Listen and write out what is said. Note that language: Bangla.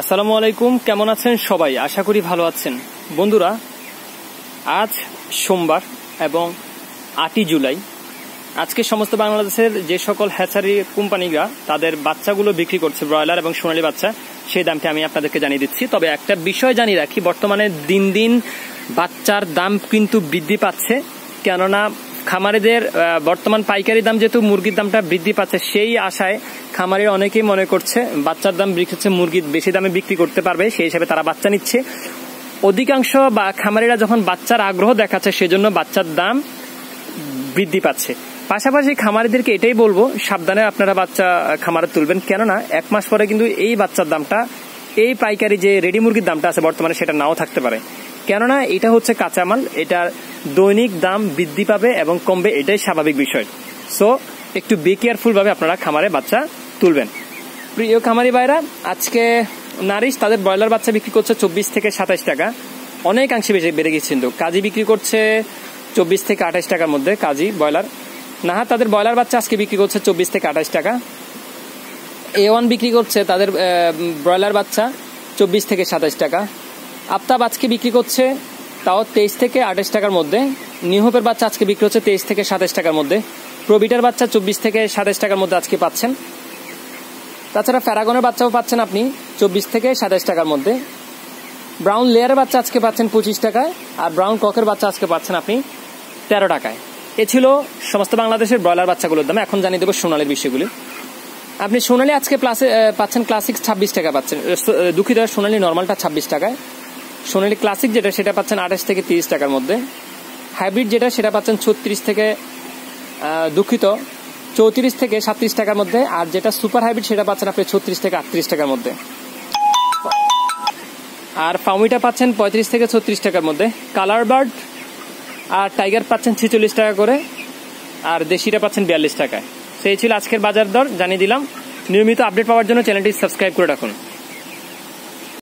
আসসালামু আলাইকুম, কেমন আছেন সবাই? আশা করি ভালো আছেন। বন্ধুরা, আজ সোমবার এবং আটই জুলাই। আজকে সমস্ত বাংলাদেশের যে সকল হ্যাচারি কোম্পানিরা তাদের বাচ্চাগুলো বিক্রি করছে, ব্রয়লার এবং সোনালী বাচ্চা, সেই দামটি আমি আপনাদেরকে জানিয়ে দিচ্ছি। তবে একটা বিষয় জানিয়ে রাখি, বর্তমানে দিন দিন বাচ্চার দাম কিন্তু বৃদ্ধি পাচ্ছে, কেননা খামারিদের বর্তমান পাইকারি দাম যেহেতু মুরগির দামটা বৃদ্ধি পাচ্ছে, সেই আশায় খামারি অনেকেই মনে করছে বাচ্চার দাম বিক্রি হচ্ছে, মুরগি বেশি দামে বিক্রি করতে পারবে, সেই হিসাবে তারা বাচ্চা নিচ্ছে। অধিকাংশ বা খামারিরা যখন বাচ্চার আগ্রহ দেখাচ্ছে, সেজন্য বাচ্চার দাম বৃদ্ধি পাচ্ছে। পাশাপাশি খামারিদেরকে এটাই বলব, সাবধানে আপনারা বাচ্চা খামারে তুলবেন। কেননা, এক মাস পরে কিন্তু এই বাচ্চার দামটা, এই পাইকারি যে রেডি মুরগির দামটা আছে বর্তমানে সেটা নাও থাকতে পারে। কেননা এটা হচ্ছে কাঁচামাল, এটার দৈনিক দাম বৃদ্ধি পাবে এবং কমবে, এটাই স্বাভাবিক বিষয়। সো একটু বি কেয়ারফুল ভাবে আপনারা খামারে বাচ্চা তুলবেন। প্রিয় খামারি ভাইরা, আজকে নারিশ তাদের ব্রয়লার বাচ্চা বিক্রি করছে চব্বিশ থেকে সাতাশ টাকা। অনেকাংশে বেশি বেড়ে গেছে কিন্তু। কাজী বিক্রি করছে চব্বিশ থেকে আঠাশ টাকার মধ্যে কাজী ব্রয়লার। নাহা তাদের ব্রয়লার বাচ্চা আজকে বিক্রি করছে চব্বিশ থেকে আঠাশ টাকা। এ ওয়ান বিক্রি করছে তাদের ব্রয়লার বাচ্চা চব্বিশ থেকে সাতাশ টাকা। আফতাব আজকে বিক্রি করছে, তাও তেইশ থেকে আঠাশ টাকার মধ্যে। নিউহোপের বাচ্চা আজকে বিক্রি হচ্ছে তেইশ থেকে সাতাশ টাকার মধ্যে। প্রবিটার বাচ্চা চব্বিশ থেকে সাতাশ টাকার মধ্যে আজকে পাচ্ছেন। তাছাড়া ফ্যারাগনের বাচ্চাও পাচ্ছেন আপনি চব্বিশ থেকে সাতাশ টাকার মধ্যে। ব্রাউন লেয়ারের বাচ্চা আজকে পাচ্ছেন পঁচিশ টাকায়, আর ব্রাউন ককের বাচ্চা আজকে পাচ্ছেন আপনি তেরো টাকায়। এ ছিল সমস্ত বাংলাদেশের ব্রয়লার বাচ্চাগুলোর দাম। এখন জানিয়ে দেবো সোনালির বিষয়গুলি। আপনি সোনালি আজকে প্লাসে পাচ্ছেন ক্লাসিক ছাব্বিশ টাকা পাচ্ছেন। দুঃখিত, সোনালি নর্মালটা ছাব্বিশ টাকায়। সোনালি ক্লাসিক যেটা, সেটা পাচ্ছেন আঠাশ থেকে তিরিশ টাকার মধ্যে। হাইব্রিড যেটা, সেটা পাচ্ছেন ছত্রিশ থেকে দুঃখিত, চৌত্রিশ থেকে সাত্রিশ টাকার মধ্যে। আর যেটা সুপার হাইব্রিড, সেটা পাচ্ছেন আপনি ছত্রিশ থেকে আটত্রিশ টাকার মধ্যে। আর ফাউমিটা পাচ্ছেন পঁয়ত্রিশ থেকে ছত্রিশ টাকার মধ্যে। কালার বার্ড আর টাইগার পাচ্ছেন ছেচল্লিশ টাকা করে। আর দেশিটা পাচ্ছেন বিয়াল্লিশ টাকায়। সেই ছিল আজকের বাজার দর, জানিয়ে দিলাম। নিয়মিত আপডেট পাওয়ার জন্য চ্যানেলটি সাবস্ক্রাইব করে রাখুন।